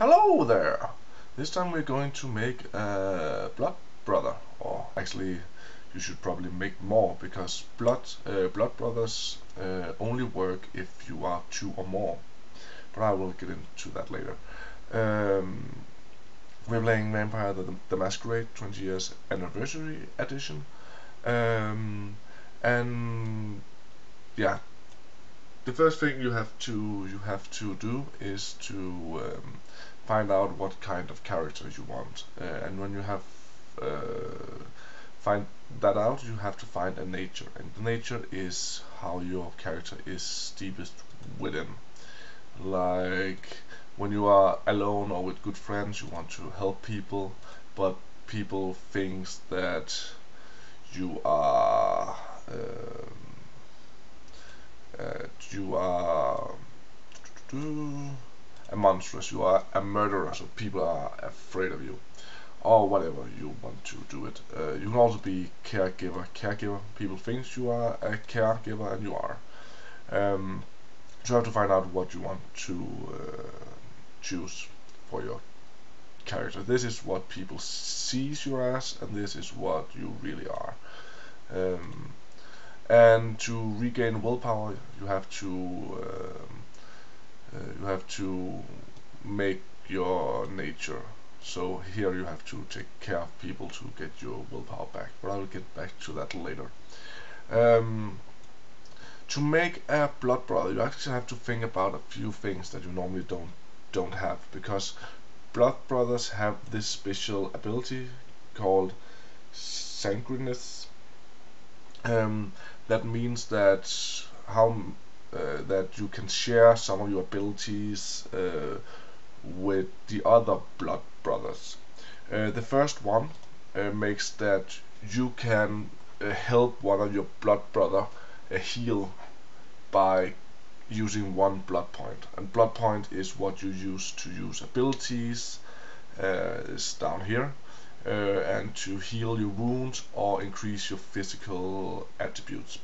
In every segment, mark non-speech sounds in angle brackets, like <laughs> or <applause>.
Hello there! This time we're going to make a blood brother, or actually you should probably make more because blood uh, blood brothers uh, only work if you are two or more. But I will get into that later. Um, we're playing Vampire the, the Masquerade 20 years anniversary edition, um, and yeah, the first thing you have to you have to do is to um, find out what kind of character you want uh, and when you have uh, find that out you have to find a nature and the nature is how your character is deepest within. Like when you are alone or with good friends you want to help people but people thinks that you are um, uh, you are a monstrous, you are a murderer, so people are afraid of you. Or whatever you want to do it. Uh, you can also be caregiver. Caregiver, people think you are a caregiver, and you are. Um, so you have to find out what you want to uh, choose for your character. This is what people sees you as, and this is what you really are. Um, and to regain willpower, you have to um, you have to make your nature. So here you have to take care of people to get your willpower back. But I will get back to that later. Um, to make a blood brother, you actually have to think about a few things that you normally don't don't have because blood brothers have this special ability called Sanguinus. Um, that means that how uh, that you can share some of your abilities uh, with the other blood brothers. Uh, the first one uh, makes that you can uh, help one of your blood brother uh, heal by using one blood point. and blood point is what you use to use abilities is down here and to heal your wounds or increase your physical attributes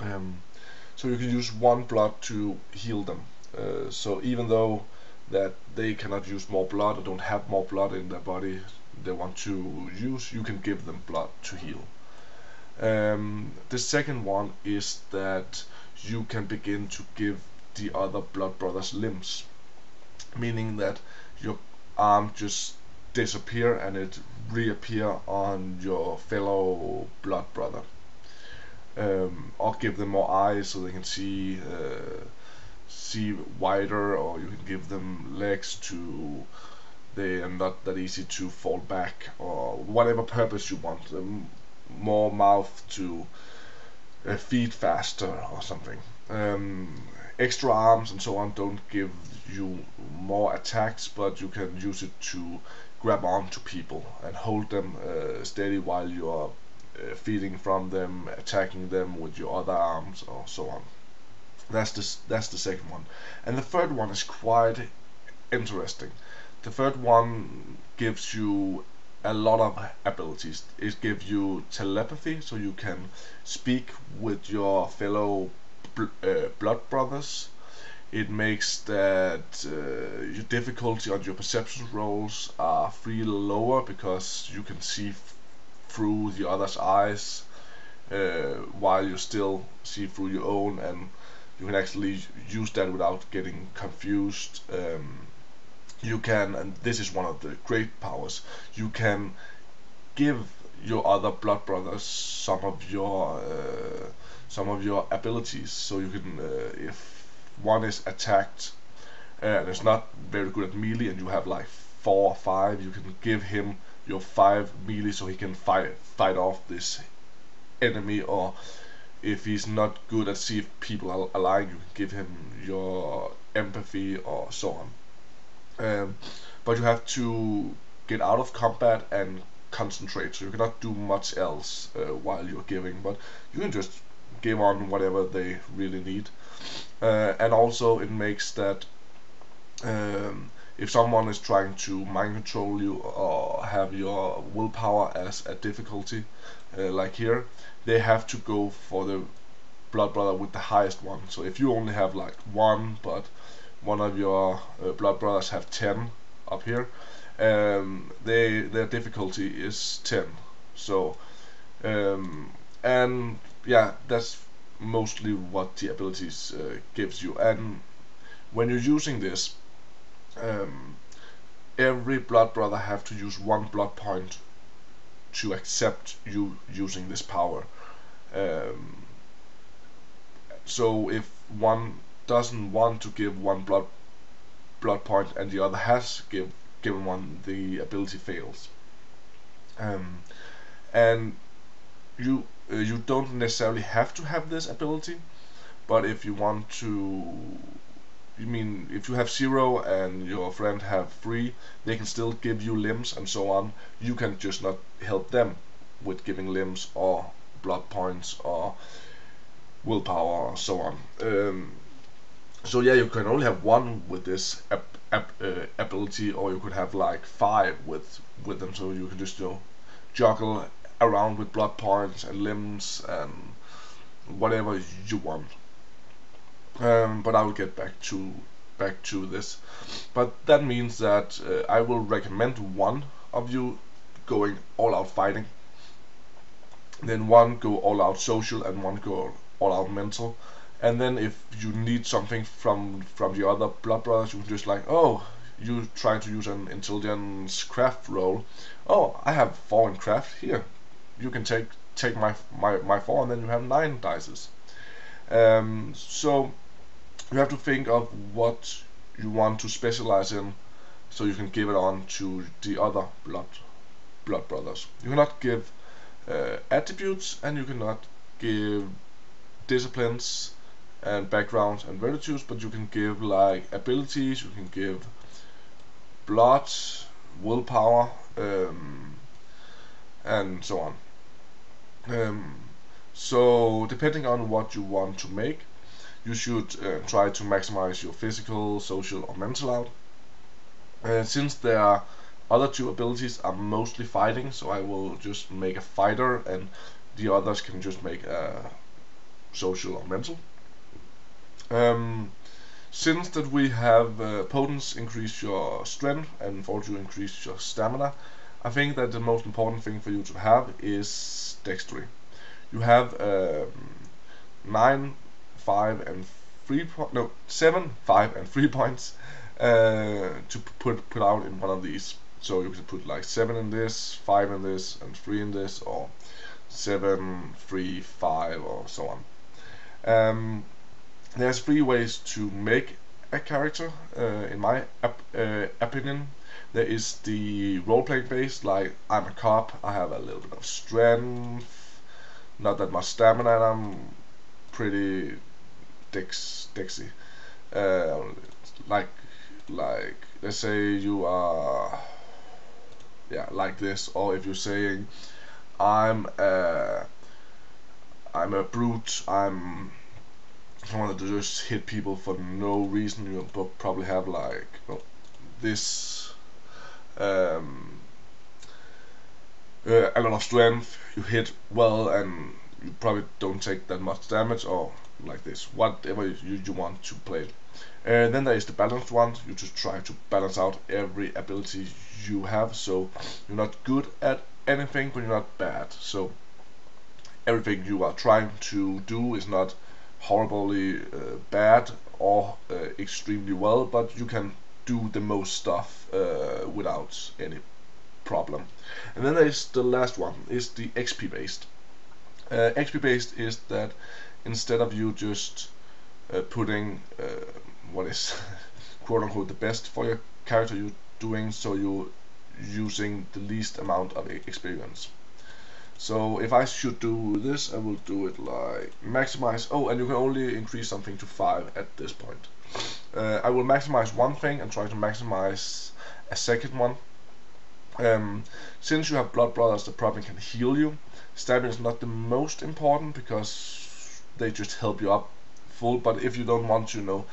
um, so you can use one blood to heal them. Uh, so even though that they cannot use more blood or don't have more blood in their body they want to use you can give them blood to heal. Um, the second one is that you can begin to give the other blood brothers limbs meaning that your arm just disappear and it reappear on your fellow blood brother um, or give them more eyes so they can see uh, see wider or you can give them legs to they are not that easy to fall back or whatever purpose you want. Um, more mouth to uh, feed faster or something. Um, extra arms and so on don't give you more attacks but you can use it to grab on to people and hold them uh, steady while you are uh, feeding from them, attacking them with your other arms, or so on. That's the that's the second one, and the third one is quite interesting. The third one gives you a lot of abilities. It gives you telepathy, so you can speak with your fellow bl uh, blood brothers. It makes that uh, your difficulty on your perception rolls are three lower because you can see through the other's eyes uh, while you still see through your own and you can actually use that without getting confused. Um, you can and this is one of the great powers you can give your other blood brothers some of your uh, some of your abilities. So you can uh, if one is attacked and is not very good at melee and you have like four or five you can give him your 5 melee so he can fight fight off this enemy or if he's not good at see if people are alive you give him your empathy or so on. Um, but you have to get out of combat and concentrate so you cannot do much else uh, while you're giving but you can just give on whatever they really need. Uh, and also it makes that um, if someone is trying to mind control you or have your willpower as a difficulty, uh, like here, they have to go for the blood brother with the highest one. So if you only have like one, but one of your uh, blood brothers have 10 up here, um, they their difficulty is 10. So, um, and yeah, that's mostly what the abilities uh, gives you. And when you're using this, um, every blood brother have to use one blood point to accept you using this power. Um, so if one doesn't want to give one blood blood point and the other has give given one, the ability fails. Um, and you uh, you don't necessarily have to have this ability, but if you want to you mean if you have zero and your friend have three, they can still give you limbs and so on. You can just not help them with giving limbs or blood points or willpower or so on. Um, so yeah, you can only have one with this ap ap uh, ability, or you could have like five with with them. So you can just you know juggle around with blood points and limbs and whatever you want um, but I will get back to back to this. But that means that uh, I will recommend one of you going all out fighting, then one go all out social, and one go all out mental. And then if you need something from from the other blood brothers, you can just like, oh, you try to use an intelligence craft roll. Oh, I have four in craft here. You can take take my my my four, and then you have nine dices. Um, so you have to think of what you want to specialize in so you can give it on to the other blood blood brothers. You cannot give uh, attributes and you cannot give disciplines and backgrounds and virtues, but you can give like abilities, you can give blood, willpower, um, and so on. Um, so depending on what you want to make, you should uh, try to maximize your physical, social or mental out. Uh, since there are other two abilities are mostly fighting, so I will just make a fighter and the others can just make a social or mental. Um, since that we have uh, potence increase your strength and fortitude increase your stamina, I think that the most important thing for you to have is dexterity. You have um, 9 five and three po no seven, five and three points uh, to put put out in one of these. So you can put like seven in this, five in this, and three in this, or seven, three, five, or so on. Um, there's three ways to make a character, uh, in my uh, opinion. There is the role-playing based, like I'm a cop, I have a little bit of strength, not that much stamina, and I'm pretty Dex Dexy. Uh, like like let's say you are yeah like this or if you're saying I'm a I'm a brute I'm someone that just hit people for no reason you probably have like this um, uh, a lot of strength you hit well and you probably don't take that much damage or like this, whatever you, you want to play. And then there is the balanced one, you just try to balance out every ability you have, so you're not good at anything, but you're not bad. So everything you are trying to do is not horribly uh, bad or uh, extremely well, but you can do the most stuff uh, without any problem. And then there is the last one, is the XP based. Uh, XP based is that instead of you just uh, putting uh, what is <laughs> quote unquote the best for your character you're doing so you're using the least amount of experience. So if I should do this I will do it like maximize oh and you can only increase something to 5 at this point. Uh, I will maximize one thing and try to maximize a second one. Um, since you have blood brothers the probably can heal you. Stamina is not the most important because they just help you up full. But if you don't want you know,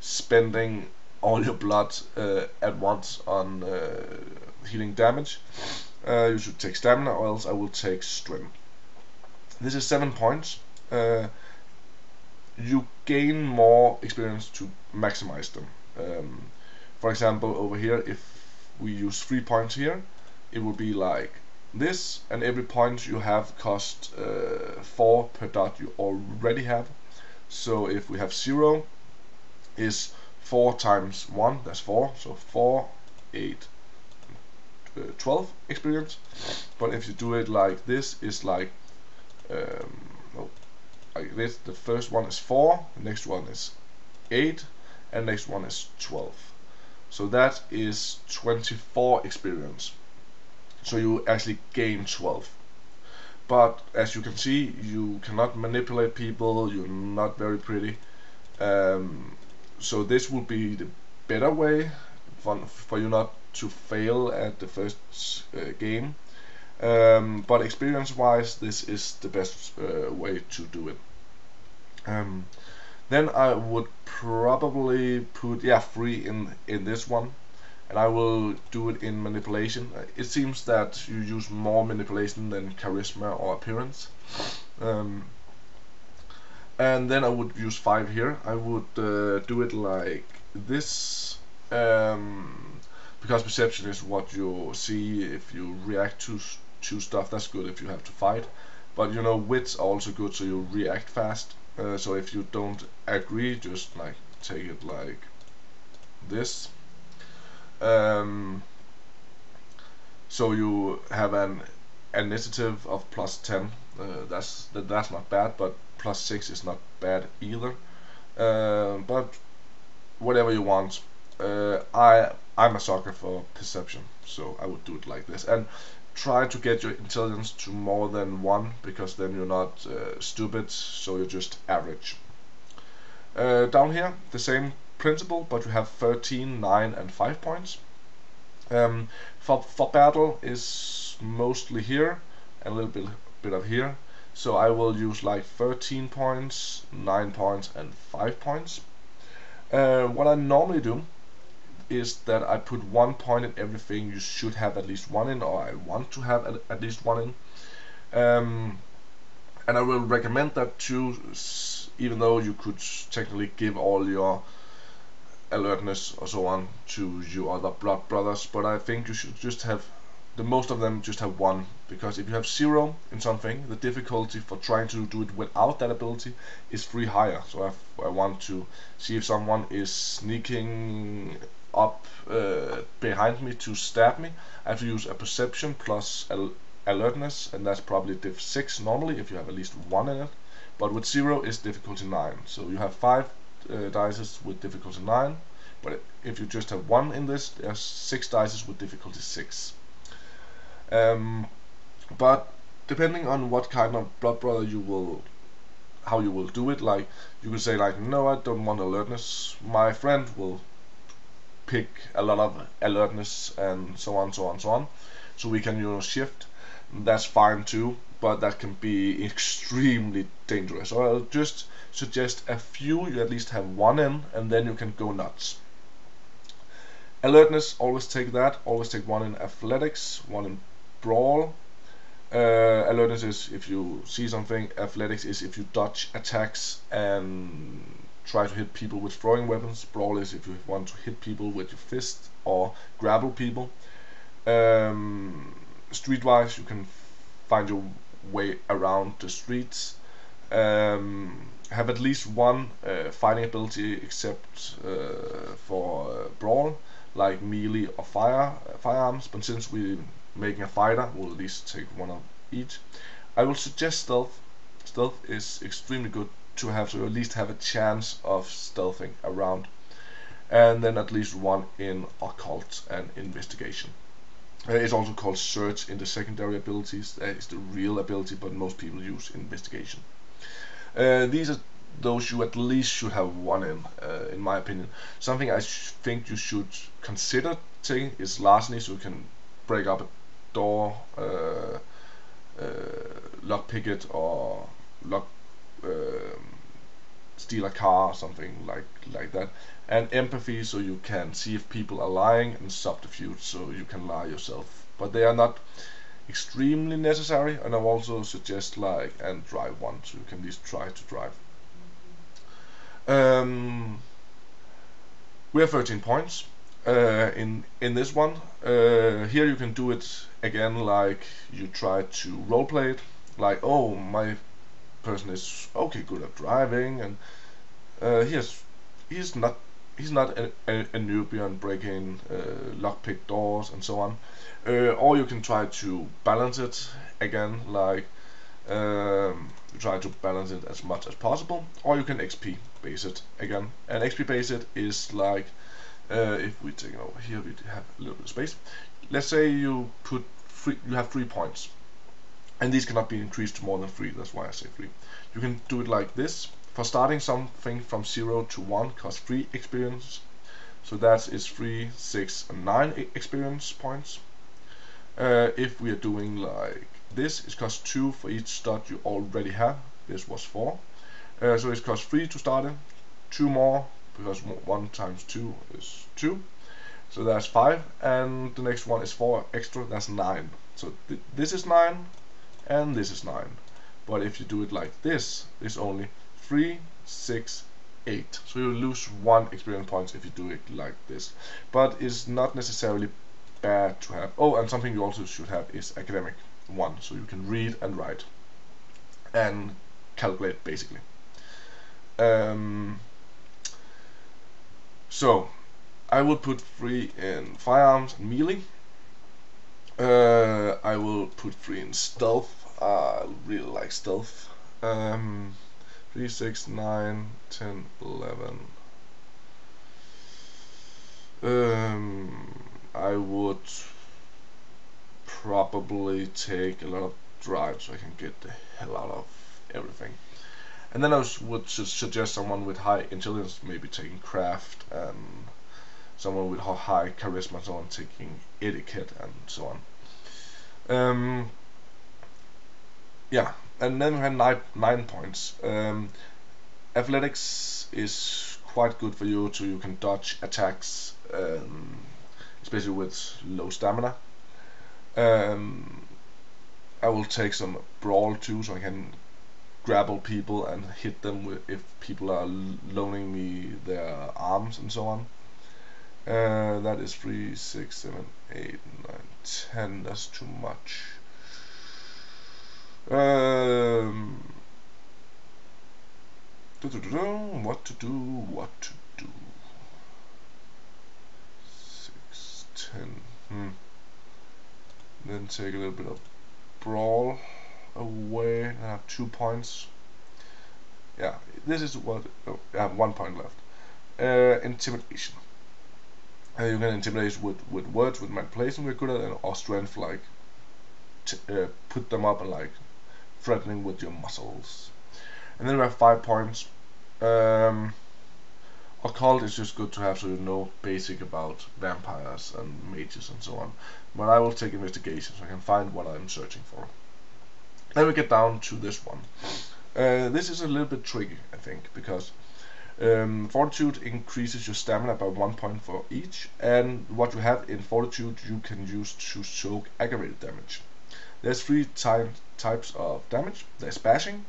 spending all your blood uh, at once on uh, healing damage, uh, you should take stamina, or else I will take strength. This is seven points. Uh, you gain more experience to maximize them. Um, for example, over here, if we use three points here, it will be like this, and every point you have cost uh, four per dot you already have. So if we have zero, is 4 times 1, that's 4, so 4, 8, uh, 12 experience. But if you do it like this, it's like, um, no, like this, the first one is 4, the next one is 8, and next one is 12. So that is 24 experience. So you actually gain 12. But as you can see, you cannot manipulate people, you're not very pretty. Um, so this would be the better way for, for you not to fail at the first uh, game. Um, but experience wise, this is the best uh, way to do it. Um, then I would probably put yeah three in in this one, and I will do it in manipulation. It seems that you use more manipulation than charisma or appearance. Um, and then I would use 5 here. I would uh, do it like this um, because perception is what you see if you react to to stuff. That's good if you have to fight. But you know wits are also good so you react fast. Uh, so if you don't agree just like take it like this um, so you have an initiative of plus 10 uh, that's that, that's not bad but plus 6 is not bad either. Uh, but whatever you want. Uh, I I'm a sucker for perception, so I would do it like this. And try to get your intelligence to more than one, because then you're not uh, stupid, so you're just average. Uh, down here, the same principle, but you have 13, 9, and 5 points. Um, for for battle is mostly here, a little bit bit of here. So I will use like 13 points, 9 points and 5 points. Uh, what I normally do is that I put one point in everything you should have at least one in or I want to have at, at least one in. Um, and I will recommend that too, even though you could technically give all your alertness or so on to your other blood brothers, but I think you should just have the most of them just have one because if you have zero in something the difficulty for trying to do it without that ability is three higher so if I want to see if someone is sneaking up uh, behind me to stab me. I have to use a perception plus al alertness and that's probably diff 6 normally if you have at least one in it. But with 0 is difficulty 9 so you have 5 uh, dices with difficulty 9 but if you just have one in this there's 6 dices with difficulty 6 um, but depending on what kind of blood brother you will how you will do it like you could say like no I don't want alertness. My friend will pick a lot of alertness and so on so on so on. So we can you know shift. That's fine too but that can be <laughs> extremely dangerous. I'll just suggest a few you at least have one in and then you can go nuts alertness always take that always take one in athletics one in brawl. Uh, alertness is if you see something. Athletics is if you dodge attacks and try to hit people with throwing weapons. Brawl is if you want to hit people with your fist or grapple people. Um, Streetwise, you can find your way around the streets. Um, have at least one uh, fighting ability except uh, for uh, brawl, like melee or fire firearms. But since we're making a fighter, we'll at least take one of each. I will suggest stealth. Stealth is extremely good to have, so at least have a chance of stealthing around. And then at least one in occult and investigation. Uh, it's also called search in the secondary abilities. That is the real ability, but most people use investigation. Uh, these are those you at least should have one in, uh, in my opinion. Something I think you should consider taking is larceny, so you can break up a door, uh, uh, lock picket or lock um, steal a car or something like like that and empathy so you can see if people are lying and subterfuge so you can lie yourself but they are not extremely necessary and I also suggest like and drive one so you can at least try to drive um, we have 13 points uh, in in this one. Uh, here you can do it again like you try to roleplay it, like oh my person is okay good at driving and uh, he he's not he's not a, a, a newbie on breaking uh, lockpick doors and so on. Uh, or you can try to balance it again like um, try to balance it as much as possible or you can XP base it again. And XP base it is like uh, if we take it over here we have a little bit of space. Let's say you put three you have three points and these cannot be increased to more than three that's why I say three. You can do it like this for starting something from 0 to 1 costs 3 experience so that is 3, 6 and 9 experience points. Uh, if we are doing like this it costs 2 for each dot you already have. This was 4 uh, so it costs 3 to start it. 2 more because 1 times 2 is 2 so that's 5 and the next one is 4 extra that's 9 so th this is 9 and this is 9 but if you do it like this it's only 3 6 8 so you lose 1 experience points if you do it like this but it's not necessarily bad to have oh and something you also should have is academic 1 so you can read and write and calculate basically um, so I will put three in firearms and melee. Uh, I will put three in stealth. I really like stealth. Um, 3, 6, 9, 10, 11. Um, I would probably take a lot of drive so I can get the hell out of everything. And then I would suggest someone with high intelligence, maybe taking craft, and someone with high charisma, someone taking etiquette, and so on. Um, yeah, and then we have nine, nine points. Um, athletics is quite good for you, so you can dodge attacks, um, especially with low stamina. Um, I will take some brawl too, so I can grapple people and hit them with, if people are loaning me their arms and so on. Uh, that is 3, 6, 7, 8, 9, 10. That's too much. Um, what to do, what to do. 6, 10. Hmm. Then take a little bit of brawl away. I have two points. Yeah, this is what oh, I have one point left. Uh, intimidation. Uh, you can intimidate with with words, with manipulation. We're good at, and or strength, like uh, put them up and like threatening with your muscles. And then we have five points. Um, occult is just good to have, so you know basic about vampires and mages and so on. But I will take investigation, so I can find what I'm searching for. Then we get down to this one. Uh, this is a little bit tricky, I think, because um, Fortitude increases your stamina by one point for each, and what you have in Fortitude you can use to soak aggravated damage. There's three ty types of damage. There's bashing,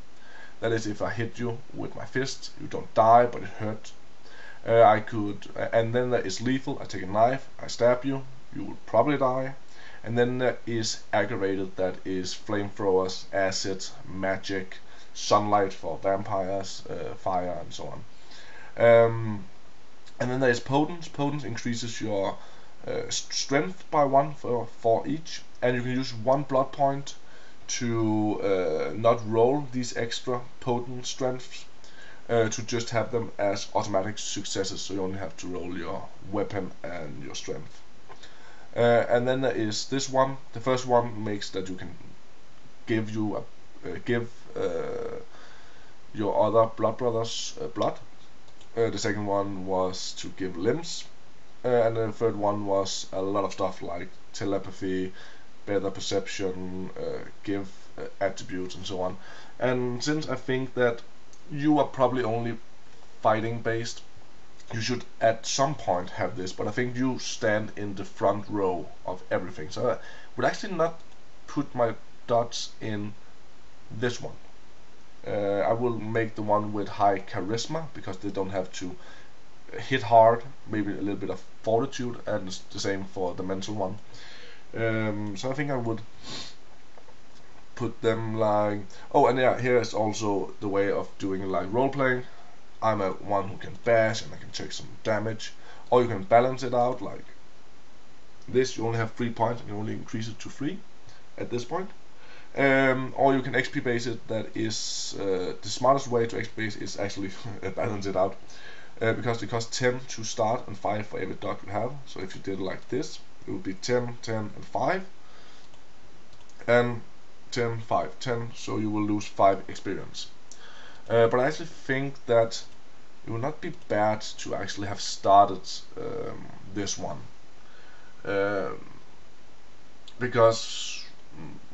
that is if I hit you with my fist, you don't die, but it hurts. Uh, I could, and then there is lethal. I take a knife, I stab you, you will probably die and then there is aggravated that is flamethrowers, acid, magic, sunlight for vampires, uh, fire and so on. Um, and then there is potence. Potence increases your uh, strength by one for, for each and you can use one blood point to uh, not roll these extra potent strengths uh, to just have them as automatic successes so you only have to roll your weapon and your strength. Uh, and then there is this one. The first one makes that you can give you a, uh, give uh, your other blood brothers blood. The second one was to give limbs, uh, and the third one was a lot of stuff like telepathy, better perception, give attributes, and so on. And since I think that you are probably only fighting based you should at some point have this, but I think you stand in the front row of everything. So I would actually not put my dots in this one. Uh, I will make the one with high charisma because they don't have to hit hard, maybe a little bit of fortitude, and the same for the mental one. Um, so I think I would put them like oh and yeah here is also the way of doing like role playing I'm a one who can bash and I can take some damage. Or you can balance it out like this you only have three points and you only increase it to three at this point. Um, or you can XP base it that is uh, the smartest way to XP base is actually <laughs> balance it out uh, because it costs 10 to start and 5 for every dot you have so if you did it like this it would be 10 10 and 5 and 10, 5, 10, so you will lose 5 experience. Uh, but I actually think that it would not be bad to actually have started um, this one. Um, because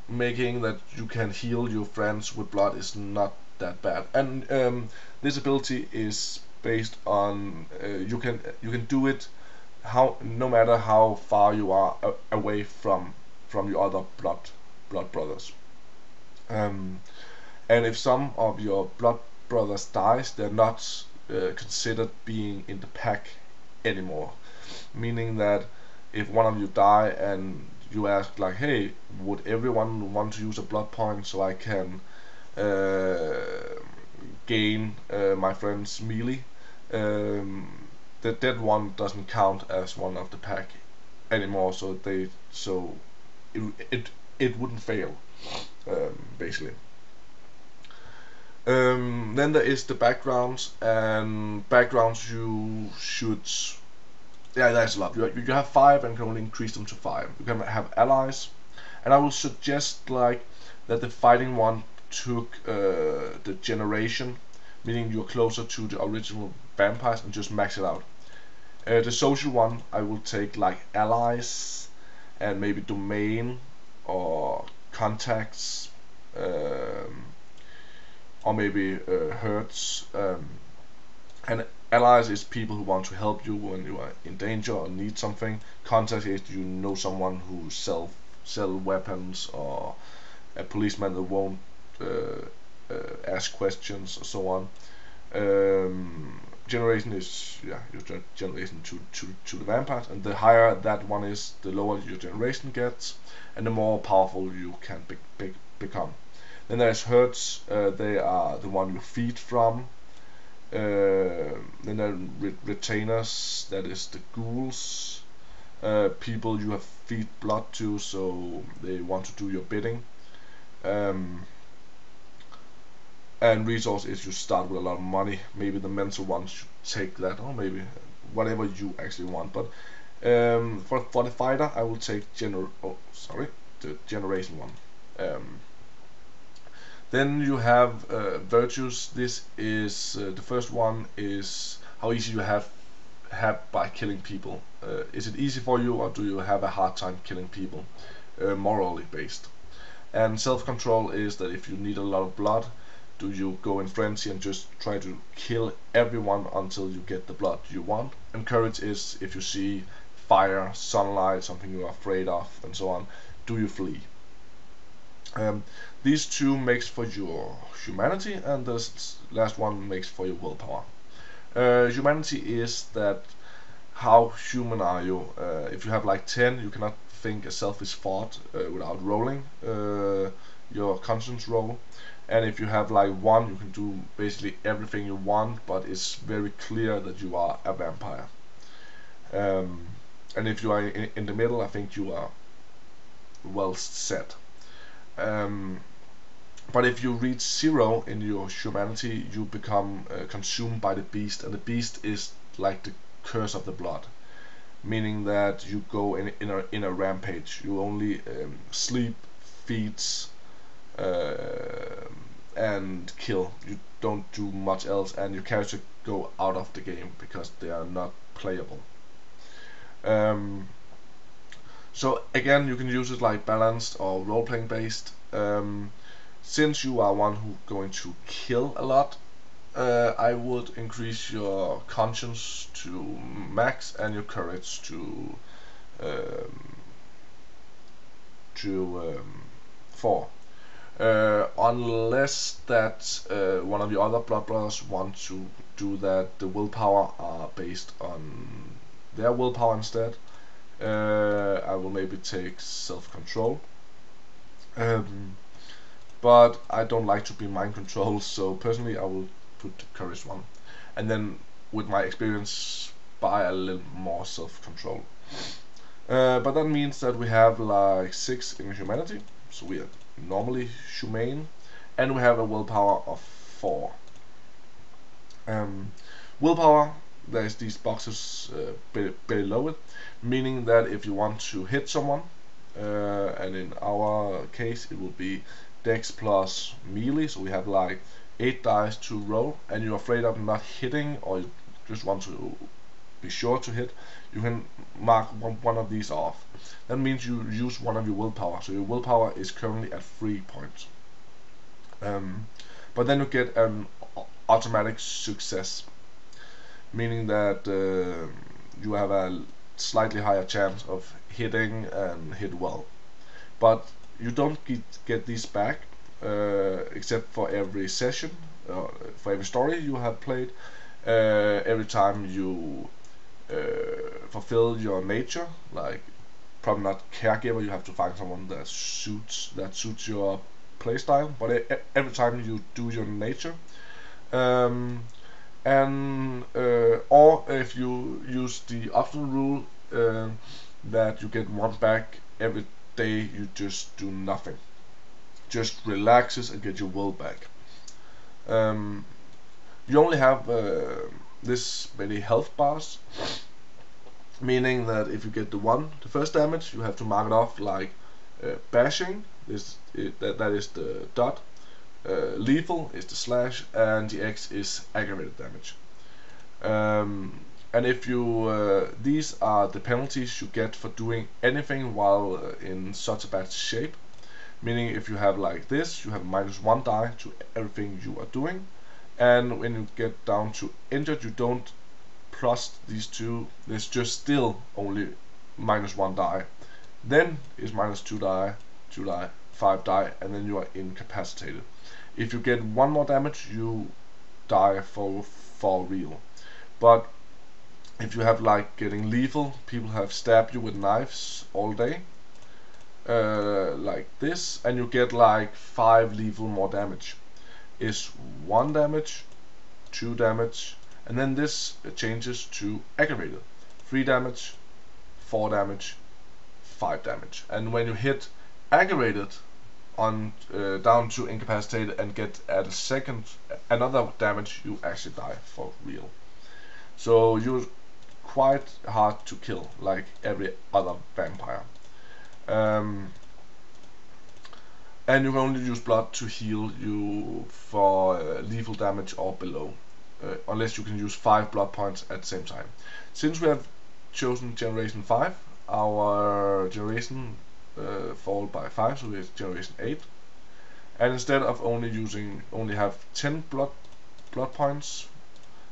making that you can heal your friends with blood is not that bad. And um, this ability is based on uh, you can you can do it how no matter how far you are away from from your other blood blood brothers. Um, and if some of your blood brothers dies, they're not uh, considered being in the pack anymore. Meaning that if one of you die and you ask like, hey, would everyone want to use a blood point so I can uh, gain uh, my friend's melee? Um, the dead one doesn't count as one of the pack anymore, so they so it it, it wouldn't fail um, basically. Um, then there is the backgrounds, and backgrounds you should. Yeah, there's a lot. You, you have five and can only increase them to five. You can have allies, and I will suggest like that the fighting one took uh, the generation, meaning you're closer to the original vampires, and just max it out. Uh, the social one I will take like allies and maybe domain or contacts um, or maybe uh, herds um, and allies is people who want to help you when you are in danger or need something contacts is you know someone who sell sell weapons or a policeman that won't uh, ask questions so on. Um, generation is yeah your generation to, to, to the vampires and the higher that one is the lower your generation gets and the more powerful you can be, be, become. Then there's herds uh, they are the one you feed from. Uh, then there are re retainers that is the ghouls. Uh, people you have feed blood to so they want to do your bidding. Um, and resource is you start with a lot of money. Maybe the mental ones should take that or maybe whatever you actually want. But um, for, for the fighter I will take gener oh sorry the generation one. Um, then you have uh, virtues. This is uh, the first one is how easy you have have by killing people. Uh, is it easy for you or do you have a hard time killing people? Uh, morally based. And self-control is that if you need a lot of blood do you go in frenzy and just try to kill everyone until you get the blood you want? And courage is if you see fire sunlight something you're afraid of and so on do you flee? Um, these two makes for your humanity and the last one makes for your willpower. Uh, humanity is that how human are you? Uh, if you have like 10 you cannot think a selfish thought uh, without rolling uh, your conscience roll and if you have like one you can do basically everything you want but it's very clear that you are a vampire. Um, and if you are in, in, the middle I think you are well set. Um, but if you reach zero in your humanity you become uh, consumed by the beast and the beast is like the curse of the blood meaning that you go in, in, a, in a rampage. You only um, sleep feeds uh, and kill. You don't do much else, and your character go out of the game because they are not playable. Um, so again, you can use it like balanced or role-playing based. Um, since you are one who going to kill a lot, uh, I would increase your conscience to max and your courage to um, to um, four uh, unless that uh, one of the other blood brothers want to do that the willpower are based on their willpower instead. Uh, I will maybe take self-control. Um, but I don't like to be mind controlled, <laughs> so personally I will put the courage one. And then with my experience, buy a little more self-control. Uh, but that means that we have like 6 in humanity, so we are normally humane, and we have a willpower of 4. Um, willpower, there's these boxes uh, be below it, meaning that if you want to hit someone, uh, and in our case it will be dex plus melee, so we have like 8 dice to roll, and you're afraid of not hitting, or you just want to be sure to hit, you can mark one, one of these off. That means you use one of your willpower. So your willpower is currently at 3 points. Um, but then you get an automatic success, meaning that uh, you have a slightly higher chance of hitting and hit well. But you don't get, get these back uh, except for every session, uh, for every story you have played, uh, every time you uh, fulfill your nature, like probably not caregiver, you have to find someone that suits that suits your playstyle. But every time you do your nature, um, and uh, or if you use the optional rule uh, that you get one back every day, you just do nothing, just relaxes and get your will back. Um, you only have uh, this many health bars meaning that if you get the one the first damage you have to mark it off like uh, bashing. This it, that, that is the dot. Uh, lethal is the slash and the X is aggravated damage. Um, and if you uh, these are the penalties you get for doing anything while uh, in such a bad shape. Meaning if you have like this you have minus one die to everything you are doing and when you get down to injured you don't plus these two. There's just still only minus one die. Then is minus two die two die five die and then you are incapacitated. If you get one more damage you die for for real. But if you have like getting lethal people have stabbed you with knives all day uh, like this and you get like five lethal more damage is 1 damage, 2 damage, and then this changes to aggravated. 3 damage, 4 damage, 5 damage. And when you hit aggravated on uh, down to incapacitated and get at a second another damage, you actually die for real. So you're quite hard to kill, like every other vampire. Um, and you can only use blood to heal you for uh, lethal damage or below uh, unless you can use 5 blood points at the same time. Since we have chosen generation 5 our generation uh, fall by 5 so it's generation 8 and instead of only using only have 10 blood blood points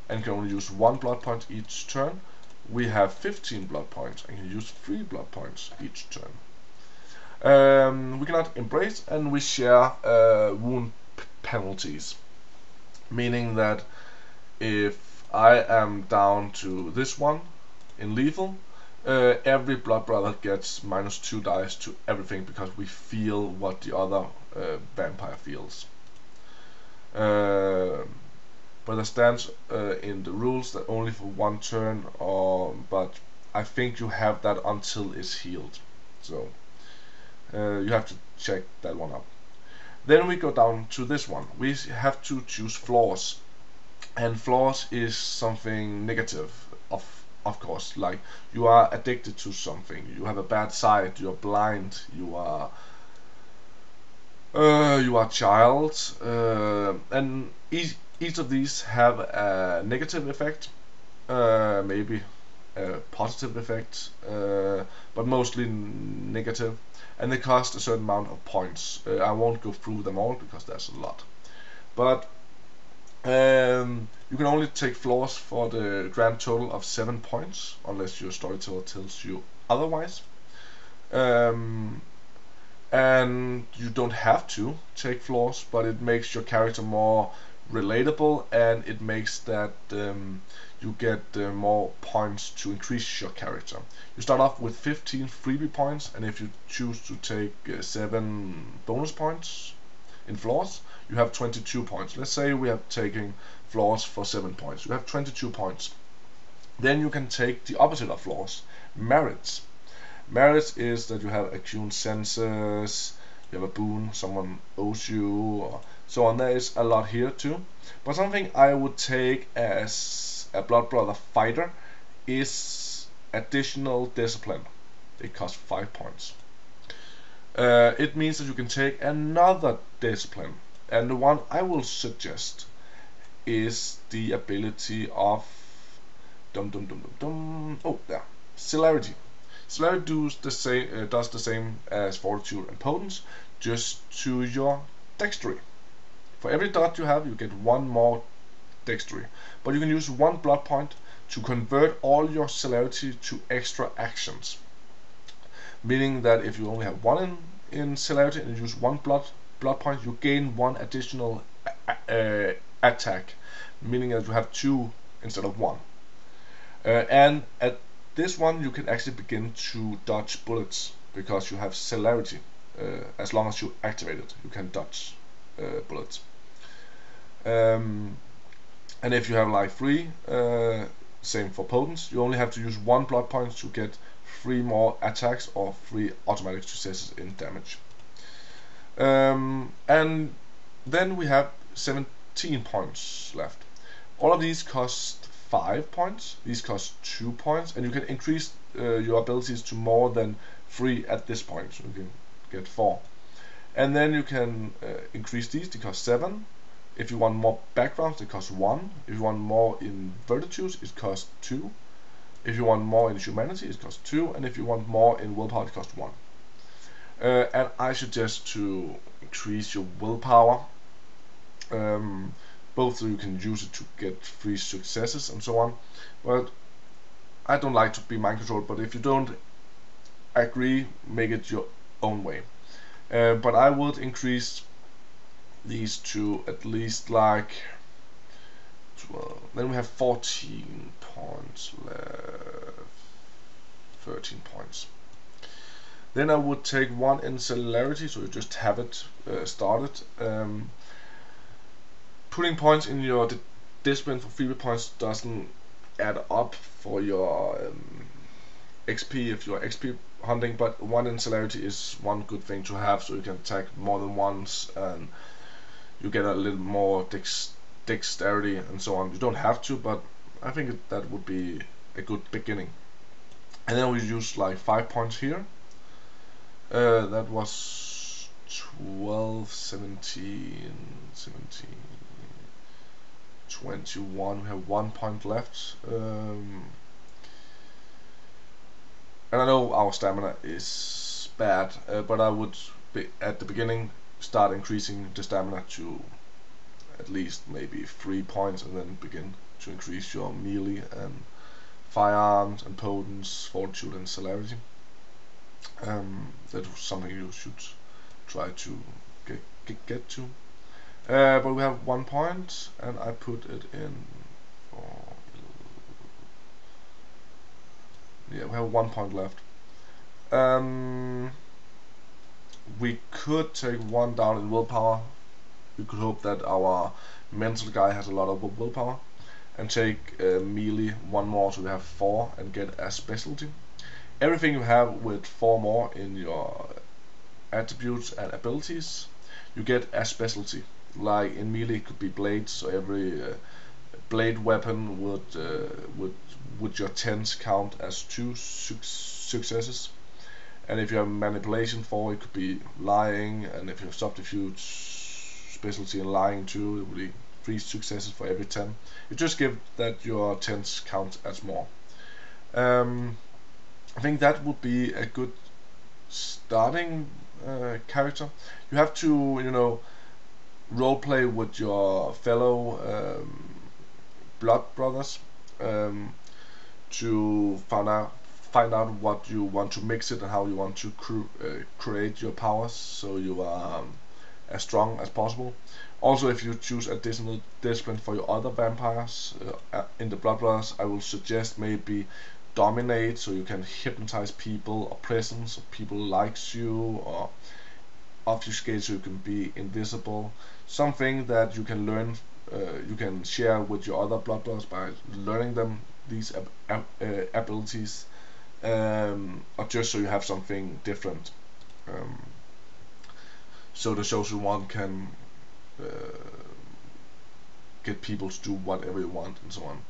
and can only use 1 blood point each turn we have 15 blood points and can use 3 blood points each turn um, we cannot embrace and we share uh, wound penalties. Meaning that if I am down to this one in lethal, uh, every blood brother gets minus two dice to everything because we feel what the other uh, vampire feels. Uh, but it stands uh, in the rules that only for one turn, or but I think you have that until it's healed. So uh, you have to check that one up. Then we go down to this one. We have to choose flaws. And flaws is something negative, of of course. Like you are addicted to something, you have a bad side, you're blind, you are uh, you are child, uh, and each each of these have a negative effect, uh, maybe a positive effect, uh, but mostly negative and they cost a certain amount of points. Uh, I won't go through them all because there's a lot. But um, you can only take flaws for the grand total of 7 points, unless your storyteller tells you otherwise. Um, and you don't have to take flaws, but it makes your character more relatable and it makes that um, you get uh, more points to increase your character. You start off with 15 freebie points and if you choose to take uh, 7 bonus points in flaws you have 22 points. Let's say we have taken flaws for 7 points. You have 22 points. Then you can take the opposite of flaws, merits. Merits is that you have attuned senses, you have a boon, someone owes you, or so on. There is a lot here too. But something I would take as a Blood Brother fighter is additional discipline. It costs 5 points. Uh, it means that you can take another discipline. And the one I will suggest is the ability of dum dum dum dum dum. Oh, there, celerity. Celerity does the same uh, does the same as fortitude and potence, just to your dexterity. For every dot you have, you get one more dexterity. But you can use one blood point to convert all your celerity to extra actions. Meaning that if you only have one in, in celerity and you use one blood blood point, you gain one additional uh, attack, meaning that you have two instead of one. Uh, and at this one you can actually begin to dodge bullets because you have celerity. Uh, as long as you activate it, you can dodge uh, bullets. Um, and if you have like three, uh, same for potence, you only have to use one blood point to get three more attacks or three automatic successes in damage. Um, and then we have 17 points left. All of these cost 5 points, these cost 2 points, and you can increase uh, your abilities to more than 3 at this point, so you can get 4. And then you can uh, increase these, they cost 7. If you want more backgrounds, it costs 1. If you want more in virtues, it costs 2. If you want more in humanity, it costs 2. And if you want more in willpower, it costs 1. Uh, and I suggest to increase your willpower um, both so you can use it to get free successes and so on but I don't like to be mind controlled but if you don't agree make it your own way uh, but I would increase these to at least like 12 then we have 14 points left. 13 points. Then I would take one in celerity, so you just have it uh, started. Um, putting points in your di discipline for freebie points doesn't add up for your um, XP if you're XP hunting, but one in celerity is one good thing to have, so you can attack more than once and you get a little more dex dexterity and so on. You don't have to, but I think that would be a good beginning. And then we use like 5 points here uh, that was 12, 17, 17, 21. We have one point left. Um, and I know our stamina is bad, uh, but I would be at the beginning start increasing the stamina to at least maybe three points and then begin to increase your melee and firearms and potence, fortitude and celerity. Um, that was something you should try to get, get, get to. Uh, but we have one point and I put it in for yeah we have one point left. Um, we could take one down in willpower. We could hope that our mental guy has a lot of willpower and take uh, melee one more so we have four and get a specialty. Everything you have with four more in your attributes and abilities you get a specialty. Like in melee it could be blades so every uh, blade weapon would uh, would would your tens count as two su successes and if you have manipulation for it could be lying and if you have subterfuge specialty in lying too it would be three successes for every ten you just give that your tens count as more um, I think that would be a good starting uh, character. You have to, you know, roleplay with your fellow um, blood brothers um, to find out find out what you want to mix it and how you want to uh, create your powers. So you are um, as strong as possible. Also, if you choose additional discipline for your other vampires uh, uh in the Blood Brothers, I will suggest maybe dominate, so you can hypnotize people, or presence, so people likes you, or obfuscate, so you can be invisible. Something that you can learn, uh, you can share with your other Blood brothers by learning them these ab ab uh, abilities, um, or just so you have something different. Um, so the social one can uh, get people to do whatever you want and so on.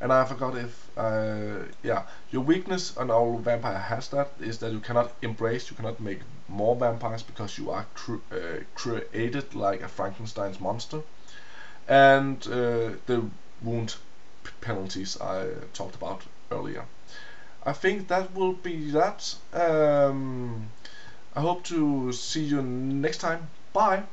And I forgot if, uh, yeah, your weakness and all vampire has that is that you cannot embrace, you cannot make more vampires because you are cr uh, created like a Frankenstein's monster. And uh, the wound penalties I talked about earlier. I think that will be that. Um, I hope to see you next time. Bye.